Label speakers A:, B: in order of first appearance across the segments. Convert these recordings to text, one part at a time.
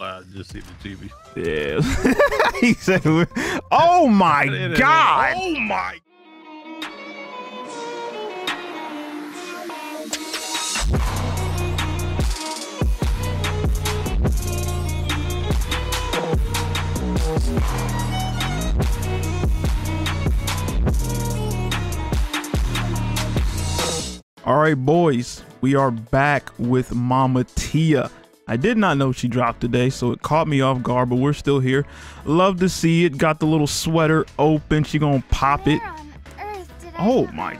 A: I just see the TV.
B: Yeah. he said, "Oh my god."
A: Oh my.
B: All right, boys, we are back with Mama Tia. I did not know she dropped today, so it caught me off guard, but we're still here. Love to see it. Got the little sweater open. She gonna pop it.
C: Where on earth did
B: Oh my-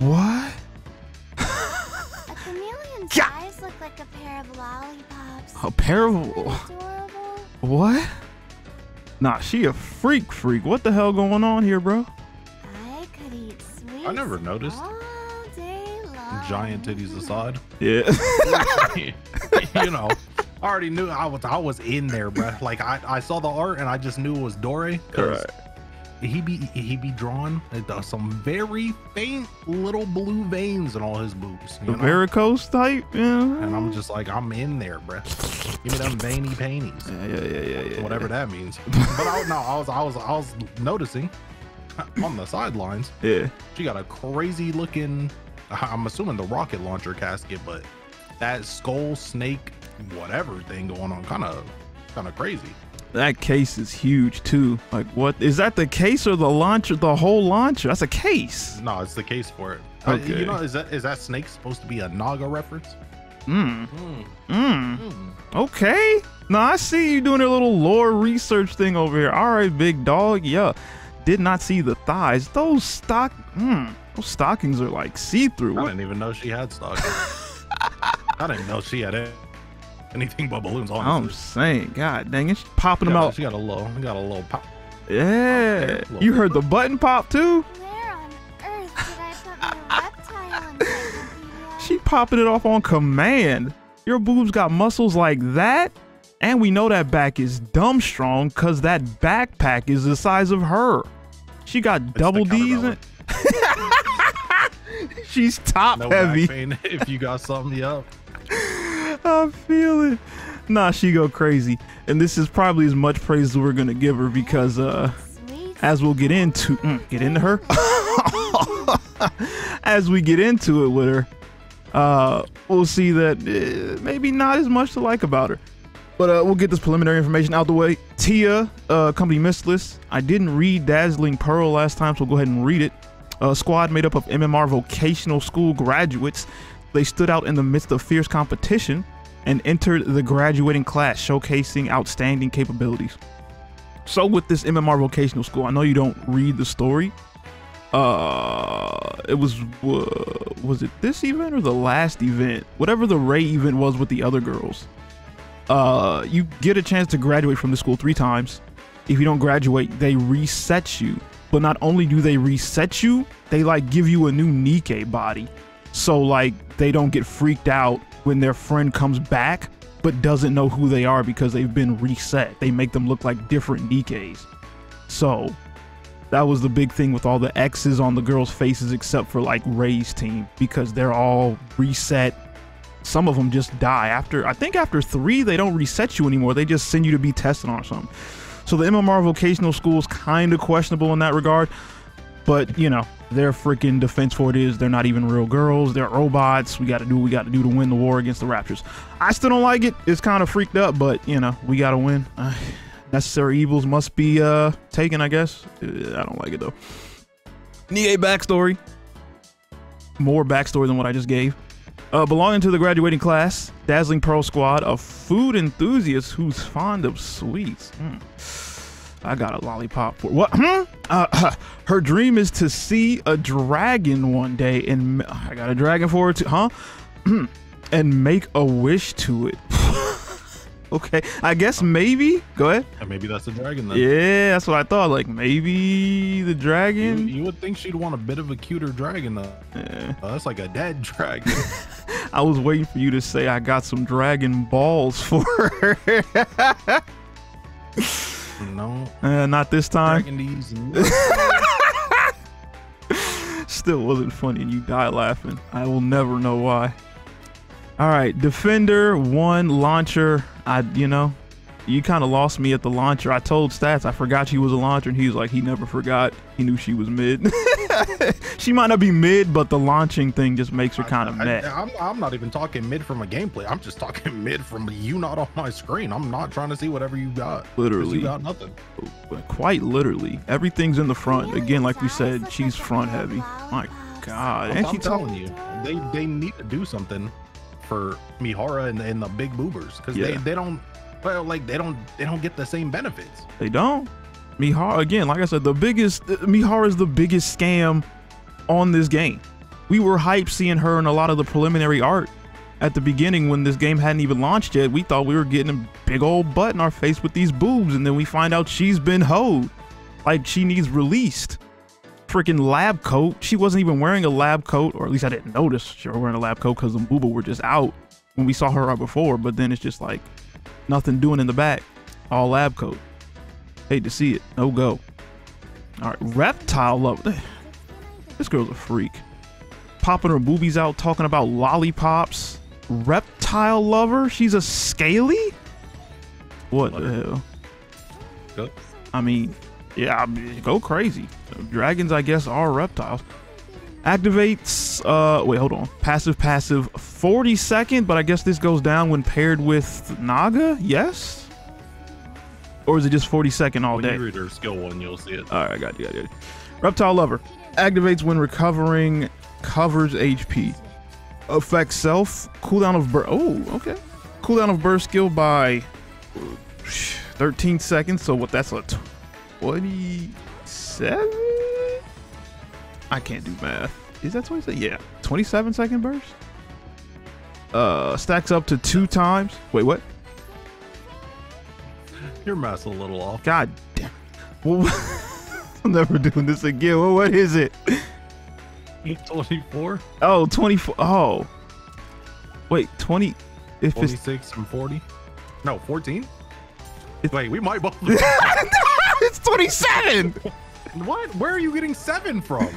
B: What?
C: A chameleon's
B: Yeah.
C: eyes look like a pair of lollipops.
B: A pair of
C: adorable?
B: what? Nah, she a freak freak. What the hell going on here, bro?
C: I could eat sweets.
A: I never noticed.
C: All day long.
A: Giant titties aside.
B: Yeah.
A: you know, I already knew I was I was in there, bruh. Like I, I saw the art and I just knew it was Dore. 'cause He be he be drawn uh, some very faint little blue veins in all his boobs. You
B: the
A: know?
B: varicose type. Yeah.
A: and I'm just like, I'm in there, bruh. Give me them veiny painties.
B: Yeah, yeah, yeah, yeah, yeah.
A: Whatever that means. But I no, I was I was I was noticing on the sidelines,
B: Yeah.
A: she got a crazy looking I'm assuming the rocket launcher casket, but that skull snake whatever thing going on kind of kind of crazy.
B: That case is huge too. Like, what is that? The case or the launcher? The whole launcher? That's a case.
A: No, it's the case for it. Uh,
B: Okay.
A: you know, is that is that snake supposed to be a Naga reference?
B: Hmm.
A: Hmm.
B: Hmm.
A: Hmm.
B: Okay. Now I see you doing a little lore research thing over here. All right, big dog. Yeah. Did not see the thighs. Those stock. Hmm. Those stockings are like see through.
A: I didn't even know she had stockings. I didn't know she had anything but balloons on.
B: I'm saying, God dang it, she's popping them out.
A: She got a little, she got a little pop.
B: Yeah.
A: little
B: You heard the button pop too?
C: Where on earth did I put my reptile encyclopedia?
B: She popping it off on command. Your boobs got muscles like that? And we know that back is dumb strong because that backpack is the size of her. She got
A: the
B: double D's in
A: counterbelly.
B: She's top
A: No
B: heavy.
A: pain if you got something. Yep.
B: I feel it. Nah, she go crazy. And this is probably as much praise as we're gonna give her because uh as we'll get into mm, get into her as we get into it with her uh we'll see that uh, maybe not as much to like about her but uh we'll get this preliminary information out the way tia uh company Missilis i didn't read dazzling pearl last time so we'll go ahead and read it a squad made up of mmr vocational school graduates they stood out in the midst of fierce competition and entered the graduating class showcasing outstanding capabilities so with this MMR vocational school, I know you don't read the story. Uh, it was uh, was it this event or the last event? Whatever the Ray event was with the other girls. Uh, you get a chance to graduate from the school three times. If you don't graduate, they reset you. But not only do they reset you, they like give you a new Nikke body. So like they don't get freaked out when their friend comes back but doesn't know who they are because they've been reset. They make them look like different Nikke's. So that was the big thing with all the X's on the girls' faces except for like Ray's team because they're all reset. Some of them just die after I think after three they don't reset you anymore. They just send you to be tested on something. So the MMR vocational school is kind of questionable in that regard. But you know, their freaking defense for it is they're not even real girls. They're robots. We got to do what we got to do to win the war against the Raptures. I still don't like it. It's kind of freaked up, but you know, we got to win. Uh, necessary evils must be uh taken, I guess. Uh, I don't like it though. Need a backstory. More backstory than what I just gave. Uh, belonging to the graduating class, Dazzling Pearl Squad, a food enthusiast who's fond of sweets. Mm. I got a lollipop for what? Hmm? Uh, her dream is to see a dragon one day, and I got a dragon for her too, huh? and make a wish to it. Okay, I guess maybe. Go ahead.
A: And maybe that's a dragon then.
B: Yeah, that's what I thought. Like maybe the dragon.
A: you would think she'd want a bit of a cuter dragon though.
B: Eh,
A: Uh, that's like a dead dragon.
B: I was waiting for you to say I got some dragon balls for her.
A: no.
B: Uh, not this time. Still wasn't funny, and you die laughing. I will never know why. All right, defender one launcher. I you know, you kind of lost me at the launcher. I told stats I forgot she was a launcher, and he was like he never forgot. He knew she was mid. she might not be mid, but the launching thing just makes her kind of mad.
A: I'm, I'm not even talking mid from a gameplay. I'm just talking mid from you not on my screen. I'm not trying to see whatever you got.
B: Literally,
A: you got nothing.
B: Oh, quite literally, everything's in the front. Again, like we said, she's front heavy. My God,
A: I'm,
B: and
A: I'm telling you, they they need to do something for Mihara and, and the big boobers because they they don't well like they don't they don't get the same benefits.
B: They don't. Mihara again, like I said, the biggest uh, Mihara is the biggest scam on this game. We were hyped seeing her in a lot of the preliminary art at the beginning when this game hadn't even launched yet. We thought we were getting a big old butt in our face with these boobs, and then we find out she's been hoed. Like she needs released. Freaking lab coat. She wasn't even wearing a lab coat, or at least I didn't notice she was wearing a lab coat because the booba were just out when we saw her right before. But then it's just like nothing doing in the back. All lab coat. Hate to see it. No go. All right, reptile love. This girl's a freak. Popping her boobies out, talking about lollipops. Reptile lover. She's a scaly. What the hell?
A: Go.
B: I mean, yeah, go crazy. Dragons, I guess, are reptiles. Activates. Uh, wait, hold on. Passive, passive. 40 second, but I guess this goes down when paired with Naga. Yes. Or is it just 40 second all
A: When
B: day?
A: you read her skill one, you'll see it.
B: All right, I got you, got you. Reptile Lover activates when recovering, covers HP. Affects self. Cooldown of burst. Oh, okay. Cooldown of burst skill by 13 seconds. So what? That's a 27. I can't do math. Is that 27? Yeah, 27 second burst. Uh, stacks up to two times. Wait, what?
A: Your math's a little off.
B: God damn. Well, I'm never doing this again. Well, what is it?
A: 24,
B: Oh, 24. Oh. Wait, 20. If it's
A: 26, and 40. No, 14. Wait, we might both.
B: it's 27
A: what? Where are you getting seven from?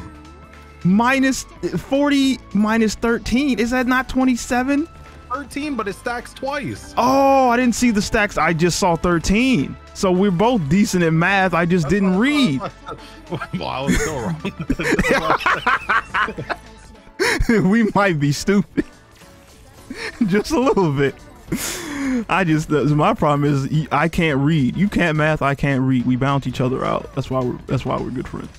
B: minus 40 minus 13. Is that not 27?
A: 13, but it stacks twice.
B: Oh, I didn't see the stacks. I just saw 13. So we're both decent at math. I just didn't read.
A: well, I was still wrong.
B: we might be stupid. just a little bit. I just my problem is I can't read. You can't math. I can't read. We balance each other out. That's why we're that's why we're good friends.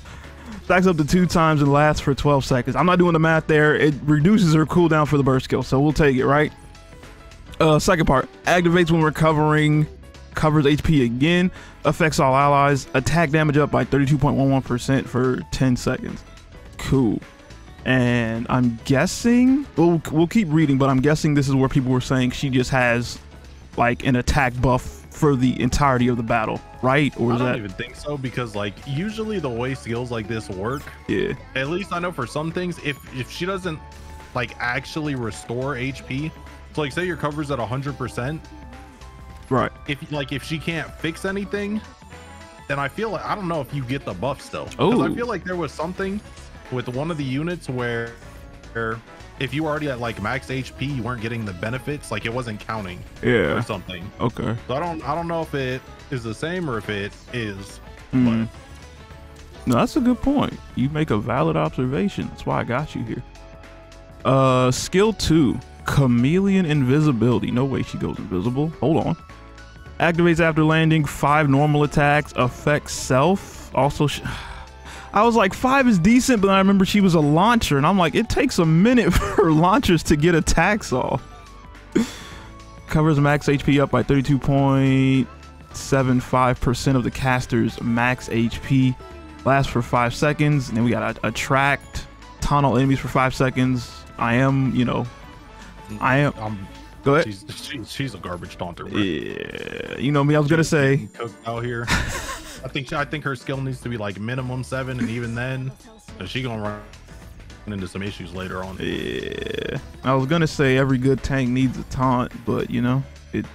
B: Stacks up to two times and lasts for 12 seconds. I'm not doing the math there. It reduces her cooldown for the burst skill, so we'll take it, right? Uh, second part activates when recovering, covers HP again, affects all allies, attack damage up by 32.11% for 10 seconds. Cool. And I'm guessing we'll we'll keep reading, but I'm guessing this is where people were saying she just has like an attack buff for the entirety of the battle, right? Or
A: that
B: I
A: don't
B: that
A: even think so because, like, usually the way skills like this work,
B: yeah?
A: at least I know for some things, if if she doesn't like actually restore HP, so like say your cover's at 100%,
B: Right.
A: if like if she can't fix anything, then I feel like I don't know if you get the buff still. Because I
B: Oh.
A: feel like there was something with one of the units where, where if you were already at like max HP, you weren't getting the benefits, like it wasn't counting
B: Yeah.
A: or something.
B: Okay.
A: So I don't I don't know if it is the same or if it is.
B: Mhm. No, that's a good point. You make a valid observation. That's why I got you here. Uh, skill two, chameleon invisibility. No way she goes invisible. Hold on. Activates after landing. Five normal attacks. Affects self. Also, sh- I was like five is decent, but I remember she was a launcher, and I'm like, it takes a minute for launchers to get attacks off. Covers max HP up by 32.75% of the caster's max HP. Lasts for five seconds. And then we got attract, tunnel enemies for five seconds. I am, you know, I am.
A: Um,
B: Go ahead.
A: she's, she's a garbage taunter. Bro.
B: Yeah, you know me. I was gonna say,
A: out here. I think I think her skill needs to be like minimum seven, and even then, uh, she gonna run into some issues later on.
B: yeah. I was gonna say every good tank needs a taunt, but you know, it.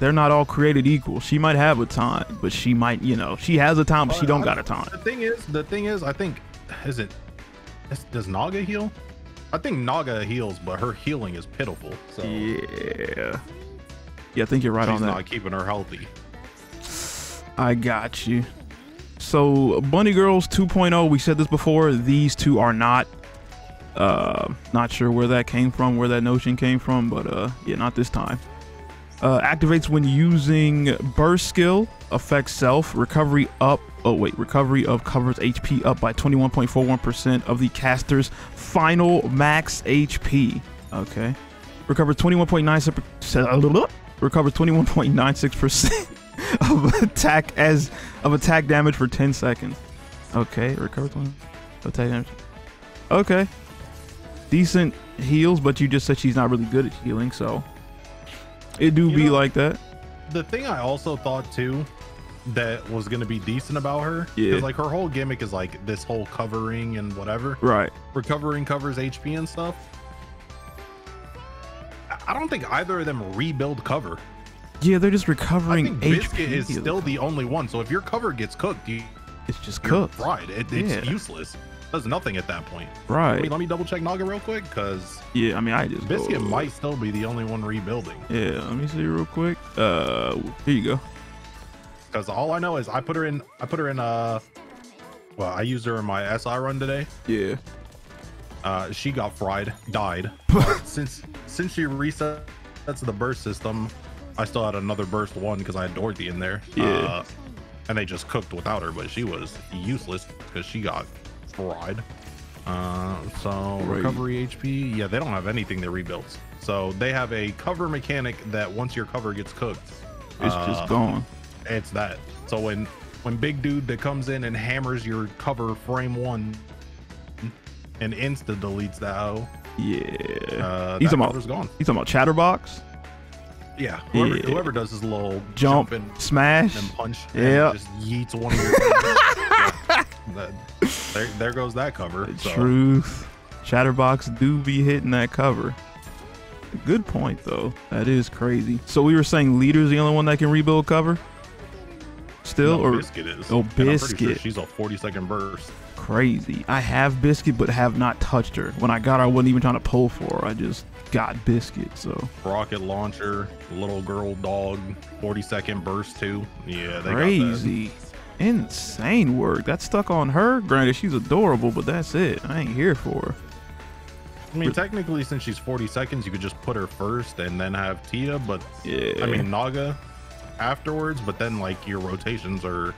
B: They're not all created equal. She might have a taunt, but she might, you know, she has a taunt, but she don't got a taunt.
A: The thing is, the thing is, I think is it does Naga heal? I think Naga heals, but her healing is pitiful. So
B: Yeah. Yeah, I think you're right
A: she's
B: on that.
A: She's not keeping her healthy.
B: I got you. So Bunny Girls 2.0, we said this before. These two are not. Uh, not sure where that came from, where that notion came from, but uh, yeah, not this time. Uh, activates when using burst skill, affects self, recovery up. Oh wait, recovery of covers HP up by 21.41% of the caster's final max HP. Okay, recovers 21.96%. Recovers 21.96% of attack as of attack damage for 10 seconds. Okay, recover 20 attack damage. Okay. Decent heals, but you just said she's not really good at healing, so it do
A: You
B: be
A: know-
B: like that.
A: The thing I also thought too that was gonna be decent about her,
B: Yeah.
A: like her whole gimmick is like this whole covering and whatever.
B: Right.
A: Recovering covers HP and stuff. I don't think either of them rebuild cover.
B: Yeah, they're just recovering I
A: think
B: HP.
A: Biscuit is still the only one. So if your cover gets cooked, you,
B: It's just cooked.
A: fried. It, it's
B: Yeah.
A: useless. Does nothing at that point.
B: Right.
A: Let me, let me double check Naga real quick because
B: yeah, I mean, I just
A: Biscuit
B: go-
A: might still be the only one rebuilding.
B: Yeah, let me see real quick. Uh, here you go.
A: Because all I know is I put her in. I put her in. Uh, well, I used her in my SI run today.
B: Yeah.
A: Uh, she got fried, died. Since since she resets the burst system, I still had another burst one because I had Dorothy in there.
B: Yeah.
A: Uh, and they just cooked without her, but she was useless because she got fried. Uh, so recovery HP, yeah, they don't have anything that rebuilds. So they have a cover mechanic that once your cover gets cooked,
B: It's
A: uh,
B: just gone.
A: it's that. So when when big dude that comes in and hammers your cover frame one and insta deletes that hoe,
B: Yeah.
A: uh,
B: He's
A: that
B: talking about-
A: gone.
B: He's talking about Chatterbox?
A: Yeah, whoever,
B: Yeah.
A: whoever does his little
B: Jump,
A: jump, and,
B: smash.
A: and punch,
B: Yeah.
A: and just yeets one of your. yeah, that, there, there goes that cover. So,
B: Truth. Chatterbox do be hitting that cover. Good point though. That is crazy. So we were saying leader's the only one that can rebuild cover? Still
A: no,
B: or
A: biscuit is.
B: Oh,
A: I'm sure
B: Biscuit.
A: she's a 40 second burst.
B: Crazy. I have biscuit but have not touched her. When I got her, I wasn't even trying to pull for her. I just got biscuit. So
A: Rocket launcher, little girl dog, 40 second burst too. Yeah, they got
B: crazy. Insane work. That's stuck on her. Granted, she's adorable, but that's it. I ain't here for her.
A: I mean, technically, since she's 40 seconds, you could just put her first and then have Tia, but
B: Yeah.
A: I mean, Naga afterwards, but then like your rotations are.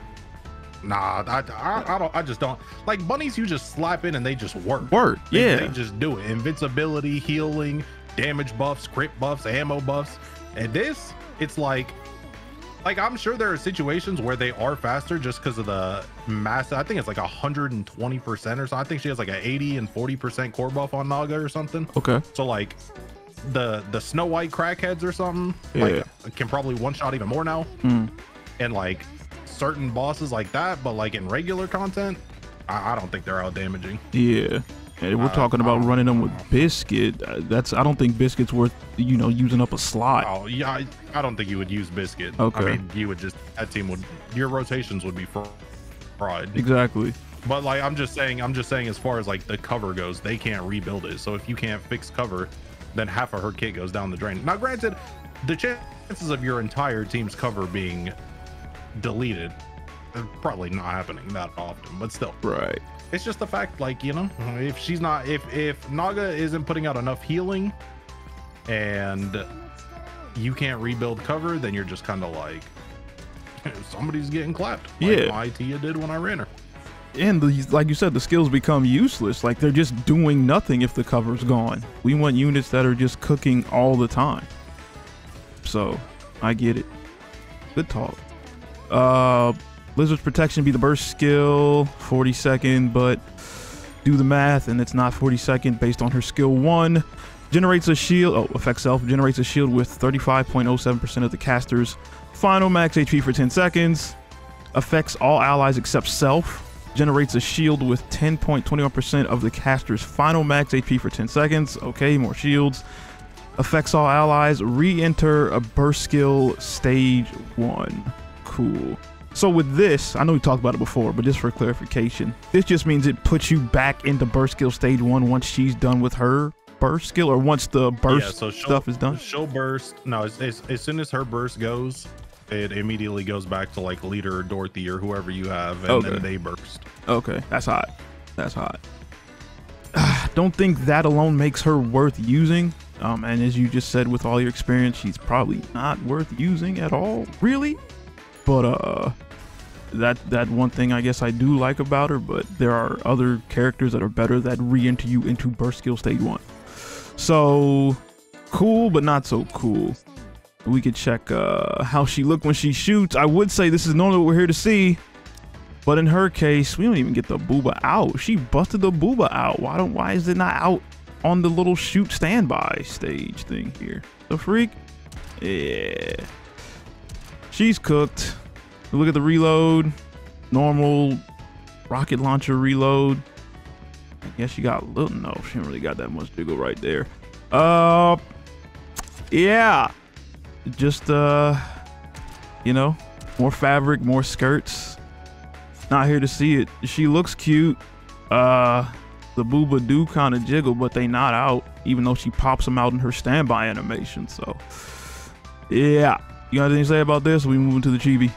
A: Nah, I, I, I don't. I just don't like bunnies. You just slap in and they just work.
B: work.
A: They,
B: Yeah.
A: they just do it. Invincibility, healing, damage buffs, crit buffs, ammo buffs, and this, it's like, like I'm sure there are situations where they are faster just because of the mass. I think it's like 120 percent or so. I think she has like an 80 and 40 percent core buff on Naga or something.
B: okay.
A: So like the the Snow White crackheads or something,
B: Yeah.
A: like can probably one shot even more now.
B: Mm.
A: And like certain bosses like that, but like in regular content, I, I don't think they're out damaging.
B: Yeah. And we're
A: Uh,
B: talking about running them with biscuit. Uh, That's I don't think biscuit's worth you know using up a slot.
A: Oh yeah, I, I don't think you would use Biscuit.
B: Okay.
A: I mean, you would just that team would your rotations would be fr- fried.
B: Exactly.
A: But like I'm just saying, I'm just saying as far as like the cover goes, they can't rebuild it. So if you can't fix cover, then half of her kit goes down the drain. Now, granted, the chances of your entire team's cover being deleted probably not happening that often, but still,
B: Right.
A: it's just the fact, like you know, if she's not, if if Naga isn't putting out enough healing, and you can't rebuild cover, then you're just kind of like. Somebody's getting clapped. Like
B: Yeah.
A: my Tia did when I ran her.
B: And the, like you said, the skills become useless. Like they're just doing nothing if the cover's gone. We want units that are just cooking all the time. So I get it. Good talk. Uh, Blizzard's protection be the burst skill, 40 second, but do the math, and it's not 40 second based on her skill one. Generates a shield. Oh, affects self. Generates a shield with 35.07% of the caster's final max HP for 10 seconds. Affects all allies except self. Generates a shield with 10.21% of the caster's final max HP for 10 seconds. Okay, more shields. Affects all allies. Re enter a burst skill stage one. Cool. So with this, I know we talked about it before, but just for clarification, this just means it puts you back into burst skill stage one once she's done with her burst skill, or once the burst
A: yeah, so
B: stuff is done.
A: She'll burst. No, as, as, as soon as her burst goes, it immediately goes back to like leader or Dorothy or whoever you have, and
B: Okay.
A: then they burst.
B: Okay, that's hot. That's hot. Don't think that alone makes her worth using. Um, and as you just said, with all your experience, she's probably not worth using at all, really. But uh, that that one thing I guess I do like about her. But there are other characters that are better that re-enter you into burst skill stage one. So cool, but not so cool. We could check uh, how she looked when she shoots. I would say this is normally what we're here to see. But in her case, we don't even get the booba out. She busted the booba out. Why don't why is it not out on the little shoot standby stage thing here? The freak? Yeah. She's cooked. Look at the reload. Normal rocket launcher reload. I guess she got a little no, she didn't really got that much jiggle right there. Uh yeah. Just uh you know, more fabric, more skirts not here to see it. She looks cute. Uh, the booba do kind of jiggle, but they not out, even though she pops them out in her standby animation. So, yeah. You got anything to say about this? We moving to the chibi.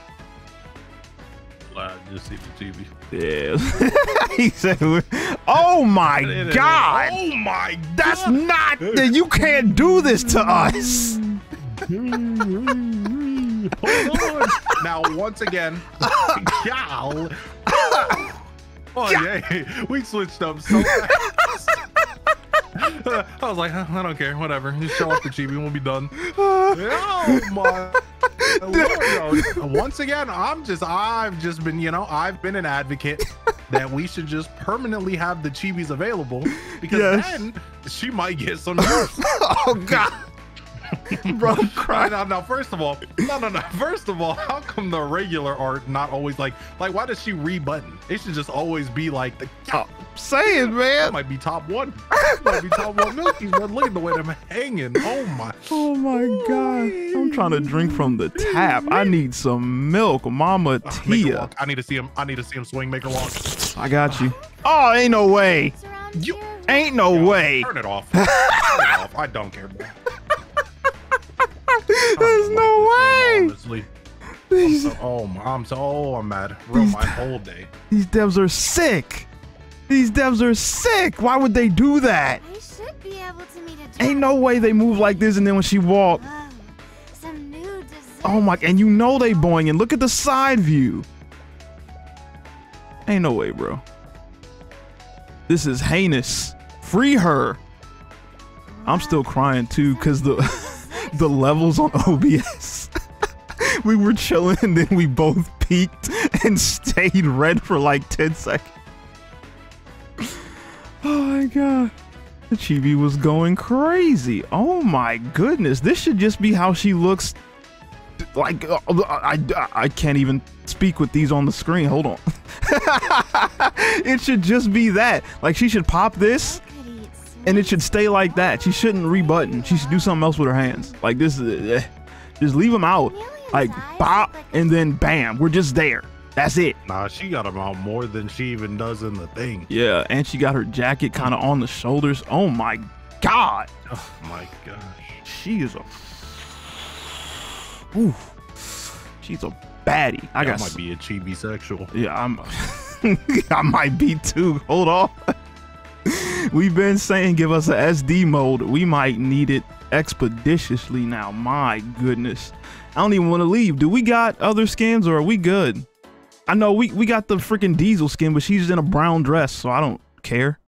A: Just see the TV.
B: Yeah. he said, "Oh my god,
A: Oh my
B: that's not. You can't do this to us."
A: Now, once again, y'all. Oh, yeah. We switched up so fast. I was like, "Huh, I don't care, whatever. Just show off the chibi we'll be done. Oh my lord! yo. Once again, I'm just, I've just been, you know, I've been an advocate that we should just permanently have the chibis available because
B: Yes.
A: then she might get some
B: oh god, bro, I'm crying.
A: now, now, first of all, no, no, no. First of all, how come the regular art not always like, like, why does she re-button? It should just always be like the.
B: Oh, saying, man.
A: That might be top one. That might be top one milkies, but look at the way them hanging. Oh my.
B: Oh my god, I'm trying to drink from the tap. I need some milk, Mama uh,
A: Make her
B: Tia.
A: I need to see him. I need to see him swing. Make her walk.
B: I got you. Oh, ain't no way.
A: You-
B: Ain't no way.
A: Turn it off. Turn it off. I don't care, bro.
B: There's no way.
A: Honestly. I'm so, oh, my, I'm so. Oh, I'm mad. Ruined my whole day.
B: these devs are sick. These devs are sick. Why would they do that?
C: I should be able to meet a
B: Ain't no way they move like this and then when she walked.
C: Oh, some new.
B: Oh my, and you know they boing and look at the side view. Ain't no way, bro. This is heinous. Free her. I'm still crying too because the the levels on OBS. we were chilling and then we both peaked and stayed red for like 10 seconds. Oh my god. The chibi was going crazy. Oh my goodness. This should just be how she looks. Like, uh, I, I, I can't even speak with these on the screen. Hold on. it should just be that. Like, she should pop this and it should stay like that. She shouldn't rebutton. She should do something else with her hands. Like this is eh. just leave them out. Like bop and then bam, we're just there. That's it.
A: Nah, she got him out more than she even does in the thing.
B: Yeah, and she got her jacket kind of on the shoulders. Oh my god,
A: Oh my gosh.
B: she is a. Ooh, she's a baddie. I
A: I
B: got.
A: might be a chibi sexual.
B: Yeah, I'm. I might be too. Hold on. We've been saying give us a SD mode. We might need it expeditiously now. My goodness. I don't even want to leave. Do we got other skins or are we good? I know we, we got the freaking diesel skin, but she's in a brown dress, so I don't care.